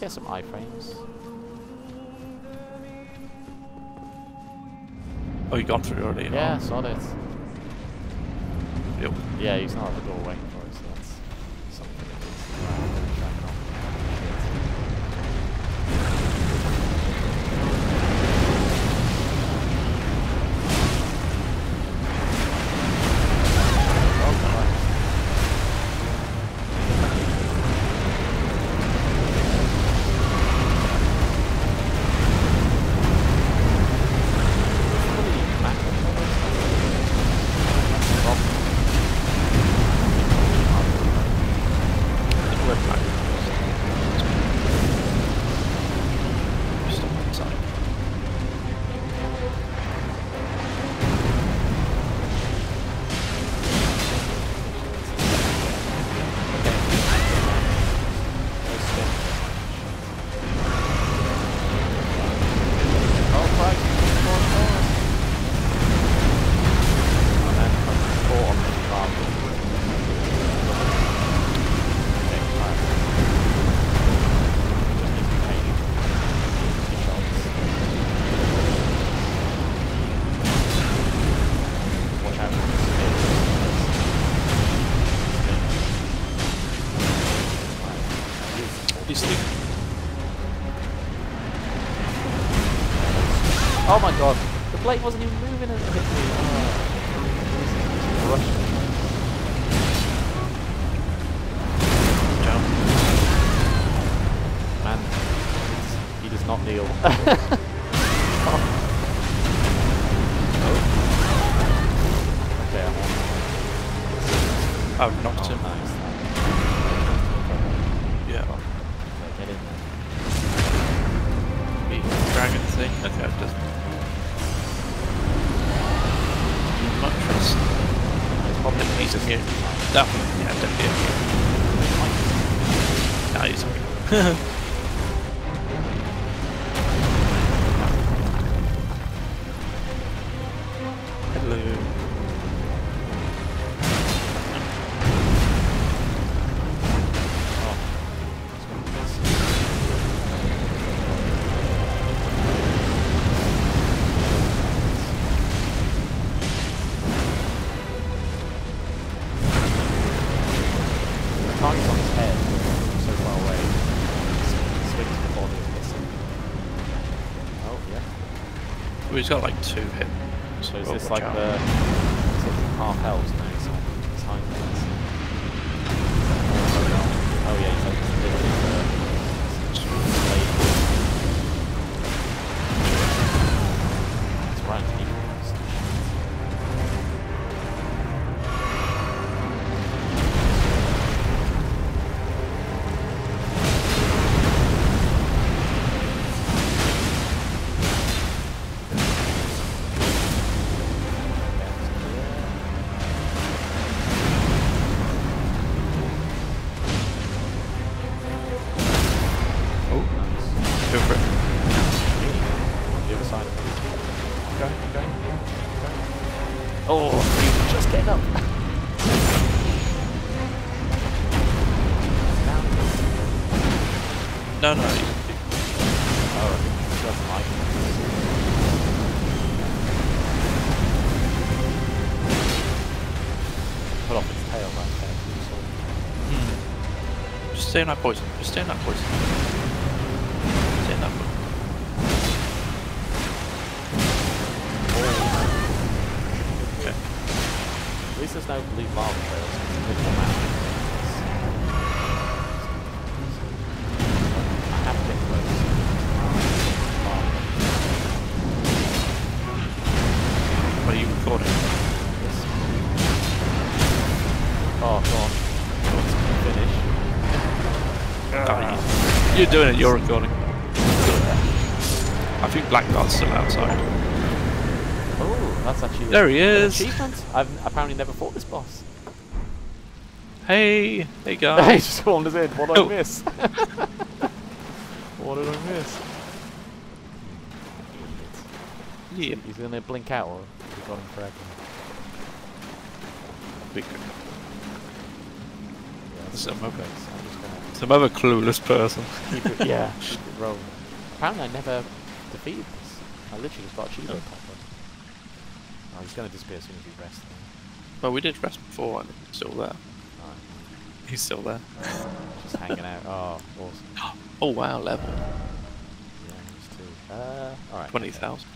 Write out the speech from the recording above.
get some iframes. Oh, you gone through already? Yeah, sod it. yep. Yeah, he's not at the door Oh my god, the blade wasn't even moving as it hit me. Oh. Rush. Jump. Man, he does not kneel. Oh. Okay, I'm on. I've knocked Oh, him. nice. Probably He's a mute. Definitely. Nah, he's a. Hello. Well, he's got like two hit. So is Oh, this like out. the is half health? No, Oh, just getting up. No, no. Oh, doesn't like it. Put off its tail right there. Hmm. Just stay in that poison. Just stay in that poison. Oh, go on. Finish. Ah. Oh, you- you're doing it. You're recording. I think Blackguard's still outside. That's actually There he is. achievement. I've apparently never fought this boss. Hey, hey he guys. just wanders in. What did Oh. I miss? what did I miss? yeah. He's gonna blink out, or we got him forever. Big good. Yeah, This is a mobile. so I'm just gonna Some other clueless person. Keep it, yeah, keep it rolling. Apparently, I never defeated this. I literally just got a cheeto Oh. Oh, he's gonna disappear as soon as we rest. Though. Well, we did rest before and he's still there. Alright, He's still there. just hanging out. Oh, awesome. Oh wow, level Yeah, he's too. Uh, alright. 20,000.